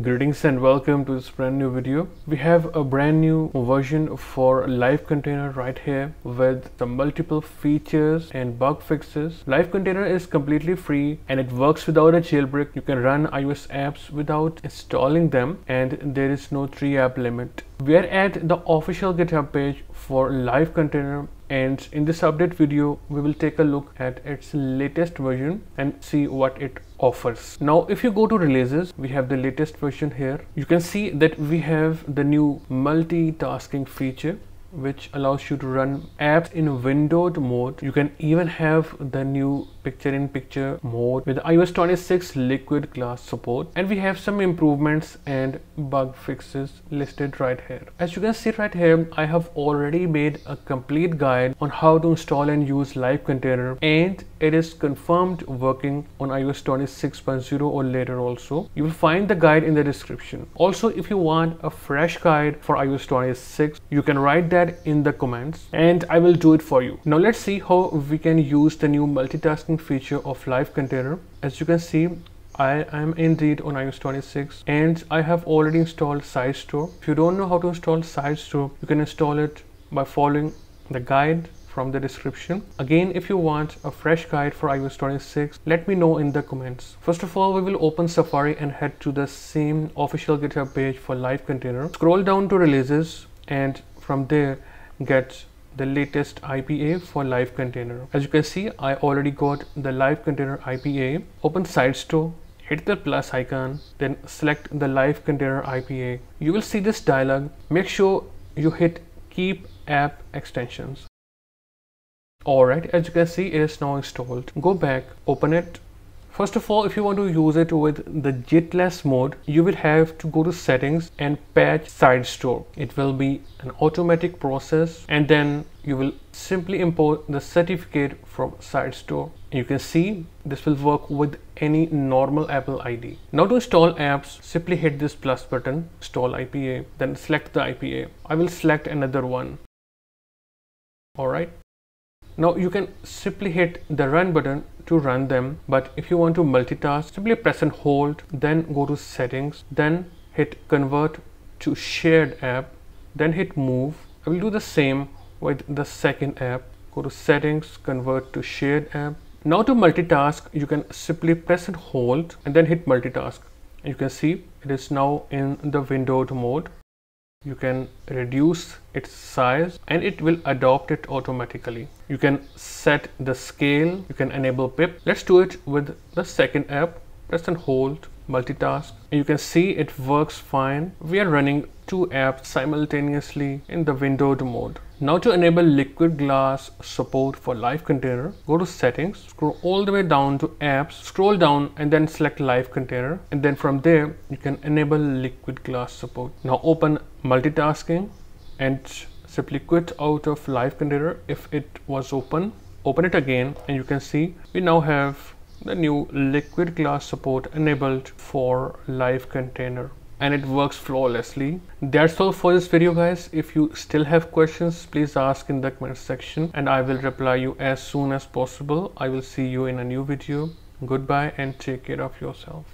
Greetings and welcome to this brand new video. We have a brand new version for Live Container right here with some multiple features and bug fixes. Live Container is completely free and it works without a jailbreak. You can run iOS apps without installing them and there is no three app limit. We are at the official GitHub page for Live Container and in this update video we will take a look at its latest version and see what it offers. Now if you go to releases, we have the latest version here. You can see that we have the new multitasking feature which allows you to run apps in windowed mode. You can even have the new picture in picture mode with iOS 26 liquid glass support and we have some improvements and bug fixes listed right here. As you can see right here, I have already made a complete guide on how to install and use Live Container and it is confirmed working on iOS 26.0 or later also. You will find the guide in the description. Also, if you want a fresh guide for iOS 26, you can write that in the comments and I will do it for you. Now let's see how we can use the new multitasking feature of live container as you can see I am indeed on iOS 26 and I have already installed SideStore. If you don't know how to install SideStore, you can install it by following the guide from the description. Again, if you want a fresh guide for iOS 26, let me know in the comments. First of all, we will open Safari and head to the same official GitHub page for Live Container. Scroll down to releases and from there get the latest IPA for live container. As you can see, I already got the live container IPA. Open SideStore, hit the plus icon, then select the live container IPA. You will see this dialog. Make sure you hit keep app extensions. Alright, as you can see, it is now installed. Go back, open it, First of all, if you want to use it with the jitless mode, you will have to go to settings and patch SideStore. It will be an automatic process and then you will simply import the certificate from SideStore. You can see this will work with any normal Apple ID. Now to install apps, simply hit this plus button, install IPA, then select the IPA. I will select another one. Alright. Now you can simply hit the run button to run them but if you want to multitask simply press and hold then go to settings then hit convert to shared app then hit move. I will do the same with the second app. Go to settings convert to shared app. Now to multitask you can simply press and hold and then hit multitask. You can see it is now in the windowed mode you can reduce its size and it will adopt it automatically. You can set the scale. You can enable pip. Let's do it with the second app. Press and hold multitask. You can see it works fine. We are running two apps simultaneously in the windowed mode. Now to enable liquid glass support for live container go to settings scroll all the way down to apps scroll down and then select live container. And then from there you can enable liquid glass support. Now open multitasking and simply quit out of live container if it was open. Open it again and you can see we now have the new liquid glass support enabled for live container and it works flawlessly. That's all for this video guys. If you still have questions please ask in the comment section and i will reply you as soon as possible. I will see you in a new video. Goodbye and take care of yourself